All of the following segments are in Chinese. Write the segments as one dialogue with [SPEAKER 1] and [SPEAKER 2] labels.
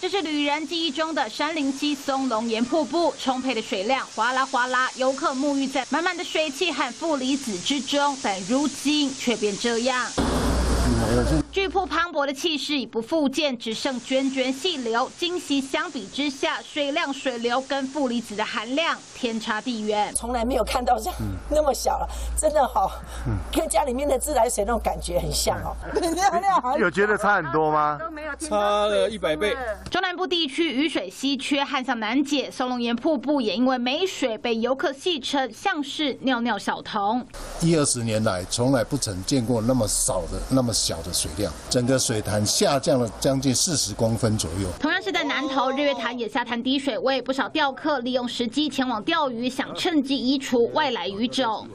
[SPEAKER 1] 这是旅人记忆中的山林溪松龙岩瀑布，充沛的水量哗啦哗啦，游客沐浴在满满的水汽和负离子之中，但如今却变这样。巨瀑磅礴的气势已不复见，只剩涓涓细流。惊喜相比之下，水量、水流跟负离子的含量天差地远。
[SPEAKER 2] 从来没有看到像那么小了，真的好，跟家里面的自来水那种感觉很像哦。
[SPEAKER 3] 有觉得差很多吗？
[SPEAKER 4] 差了一百倍。
[SPEAKER 1] 中南部地区雨水稀缺，旱象难解，松龙岩瀑布也因为没水，被游客戏称像是尿尿小童。
[SPEAKER 5] 一二十年来，从来不曾见过那么少的、那么小的水量，整个水潭下降了将近四十公分左右。
[SPEAKER 1] 同样是在南投，日月潭也下潭滴水位，不少钓客利用时机前往钓鱼，想趁机移除外来鱼种。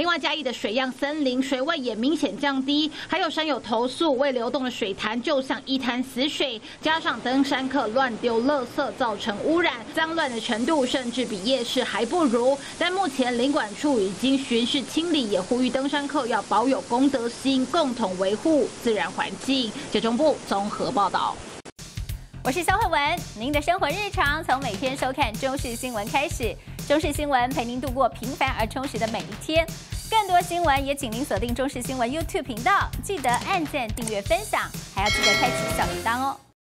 [SPEAKER 1] 另外，嘉义的水漾森林水位也明显降低，还有山友投诉，未流动的水潭就像一潭死水，加上登山客乱丢垃圾，造成污染，脏乱的程度甚至比夜市还不如。但目前林管处已经巡视清理，也呼吁登山客要保有公德心，共同维护自然环境。解中部综合报道。
[SPEAKER 6] 我是肖慧文，您的生活日常从每天收看中视新闻开始，中视新闻陪您度过平凡而充实的每一天。更多新闻也请您锁定中视新闻 YouTube 频道，记得按赞、订阅、分享，还要记得开启小铃铛哦。